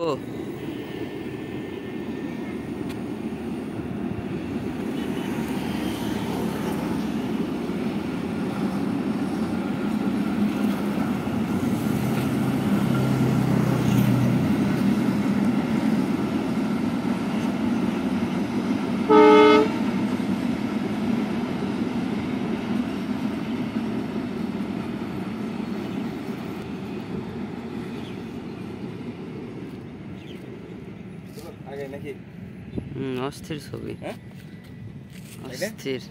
哦。আগে নাকি? হুম অস্থির ছবি। হ্যাঁ? অস্থির।